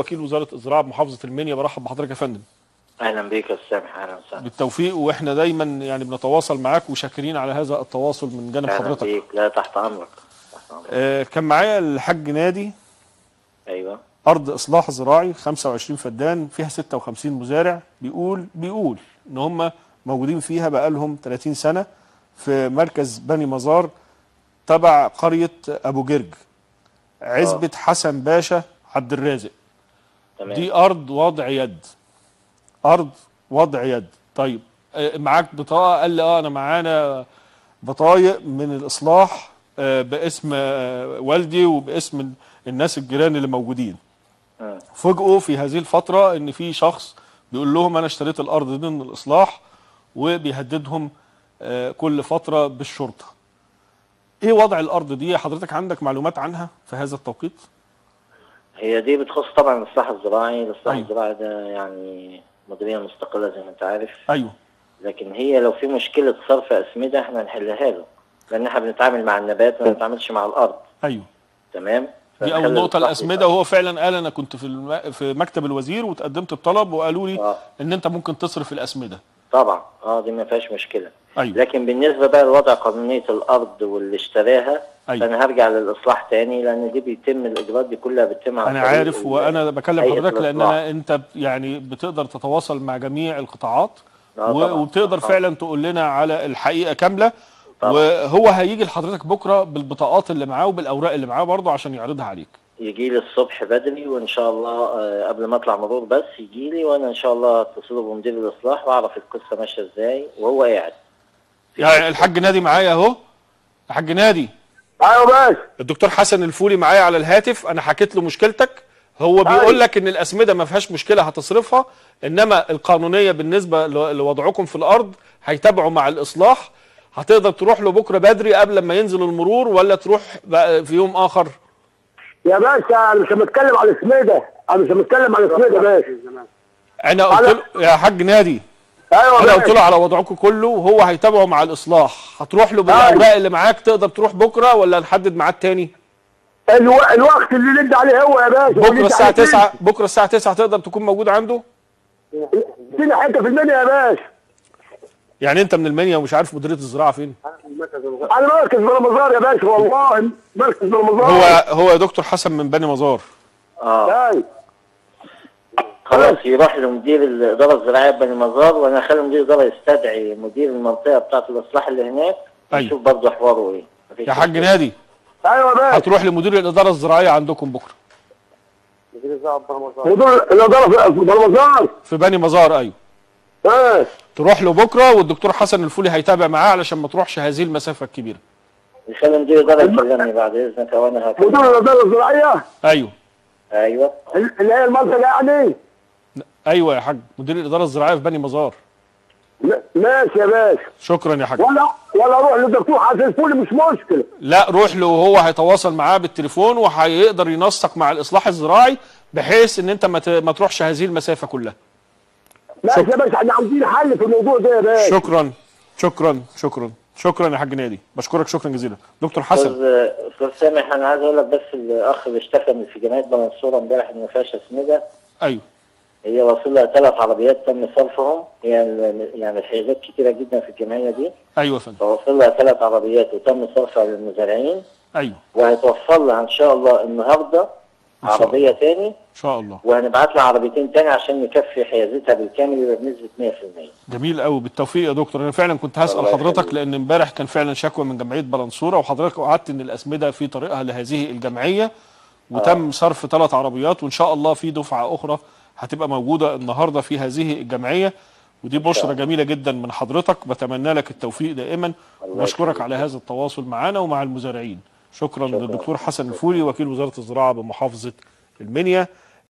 وكيل وزارة الزراعة بمحافظة المنيا برحب بحضرتك يا فندم. أهلا بك يا سامح أهلا وسهلا. بالتوفيق وإحنا دايما يعني بنتواصل معاك وشاكرين على هذا التواصل من جانب أهلا حضرتك. بك لا تحت أمرك. آه كان معايا الحاج نادي. أيوه. أرض إصلاح زراعي 25 فدان فيها 56 مزارع. بيقول بيقول إن هم موجودين فيها بقالهم 30 سنة في مركز بني مزار تبع قرية أبو جرج. عزبة حسن باشا عبد الرازق. تمام. دي أرض وضع يد. أرض وضع يد. طيب آه، معاك بطاقة؟ قال لي آه أنا معانا بطايق من الإصلاح آه، باسم آه، والدي وباسم ال- الناس الجيران اللي موجودين. فوجئوا في هذه الفترة إن في شخص بيقول لهم أنا اشتريت الأرض دي من الإصلاح وبيهددهم كل فترة بالشرطة. إيه وضع الأرض دي؟ حضرتك عندك معلومات عنها في هذا التوقيت؟ هي دي بتخص طبعا الاصلاح الزراعي الاصلاح أيوة. الزراعي ده يعني مديريه مستقلة زي ما أنت عارف. أيوه. لكن هي لو في مشكلة صرف أسمدة إحنا نحلها له لأن إحنا بنتعامل مع النبات ما بنتعاملش مع الأرض. أيوه. تمام؟ دي أول نقطة. الأسمدة وهو فعلا قال أنا كنت في الم... في مكتب الوزير وتقدمت بطلب وقالوا لي آه. إن أنت ممكن تصرف الأسمدة. طبعا. آه دي ما فيهاش مشكلة. أيوه لكن بالنسبة بقى لوضع قانونيه الأرض واللي اشتراها أيوة. فأنا هرجع للإصلاح تاني لأن دي بيتم الإجراءات دي كلها بتتم عن أنا عارف وأنا بكلم حضرتك لأن. أنا أنت يعني بتقدر تتواصل مع جميع القطاعات آه. طبعاً. وبتقدر آه. فعلا تقول لنا على الحقيقة كاملة طبعاً. وهو هيجي لحضرتك بكرة بالبطاقات اللي معاه وبالأوراق اللي معاه برضه عشان يعرضها عليك يجي لي الصبح بدري وإن شاء الله آه، قبل ما أطلع مرور بس يجي لي وأنا إن شاء الله أتصل بمدير الإصلاح وأعرف القصة ماشية إزاي وهو قاعد يعني الحاج نادي معايا اهو. الحاج نادي. أيوه باشا. الدكتور حسن الفولي معايا على الهاتف. أنا حكيت له مشكلتك. هو بيقول لك إن الأسمدة ما فيهاش مشكلة هتصرفها إنما القانونية بالنسبة لوضعكم في الأرض هيتابعوا مع الإصلاح. هتقدر تروح له بكرة بدري قبل ما ينزل المرور ولا تروح في يوم آخر؟ يا باشا أنا مش بتكلم على الأسمدة. أنا مش بتكلم على الأسمدة يا باشا. أنا قلت له يا حاج نادي. أيوه أنا قلت له على وضعكم كله وهو هيتابعوا مع الإصلاح. هتروح له بالاوراق اللي معاك تقدر تروح بكرة ولا نحدد ميعاد تاني؟ ألو... الوقت اللي ندي عليه هو يا باشا. بكرة الساعة 9 بكرة الساعة 9 تقدر تكون موجود عنده؟ اديني حتة في المنيا يا باشا. يعني أنت من المنيا ومش عارف مديرية الزراعة فين؟ أنا مركز بلمزار يا باشا والله. مركز بلمزار هو هو يا دكتور حسن من بني مزار. آه. أيوه خلاص. يروح لمدير الاداره الزراعية بني مزار وأنا أخلي مدير الإدارة يستدعي مدير المنطقة بتاعة الإصلاح اللي هناك أيوة. يشوف برضه حواره إيه. يا حاج. نادي أيوه يا باشا هتروح لمدير الإدارة الزراعية عندكم بكرة. مدير الإدارة في بلمزار في بني مزار أيوه. إيه تروح له بكرة والدكتور حسن الفولي هيتابع معاه علشان ما تروحش هذه المسافة الكبيرة. يخلي مدير الإدارة يكلمني بعد إذنك وأنا مدير هكلمه الإدارة الزراعية؟ أيوه. أيوه. اللي هي المنطقة يعني؟ أيوه يا حاج مدير الإدارة الزراعية في بني مزار. ماشي يا باشا. شكرا يا حاج. ولا ولا أروح للدكتور حسن الفولي مش مشكلة. لا روح له وهو هيتواصل معاه بالتليفون وهيقدر ينسق مع الإصلاح الزراعي بحيث إن أنت ما ت- ما تروحش هذه المسافة كلها. ماشي يا باشا إحنا عاوزين حل في الموضوع ده يا باشا. شكرا شكرا شكرا شكرا يا حاج نادي. بشكرك شكرا جزيلا. دكتور حسن. أستاذ أستاذ سامح أنا عايز أقول لك بس الأخ اللي اشتكى من في جمعيه منصورة امبارح ان ما فيهاش أسمدة. أيوه. هي واصل لها ثلاث عربيات تم صرفهم. هي ال- يعني الحيازات كتيرة جدا في الجمعية دي. يا فندم. فوصل لها ثلاث عربيات وتم صرفها للمزارعين. أيوه. وهيتوفر لها إن شاء الله إن شاء عربية تاني. إن شاء الله. وهنبعت لها عربيتين تاني عشان نكفي حيازتها بالكامل يبقى بنسبة 100% جميل قوي. بالتوفيق يا دكتور. أنا فعلا كنت الله حضرتك يخليك. لأن امبارح كان فعلا شكوى من جمعية بلنصورة وحضرتك وعدت إن الأسمدة في طريقها لهذه الجمعية. وتم صرف ثلاث عربيات وإن شاء الله في دفعة أخرى هتبقى موجودة النهارده في هذه الجمعية ودي بشرى جميلة جدا من حضرتك بتمنى لك التوفيق دائما وبشكرك. على هذا التواصل معنا ومع المزارعين شكرا, شكراً. للدكتور حسن الفولي وكيل وزارة الزراعة بمحافظة المنيا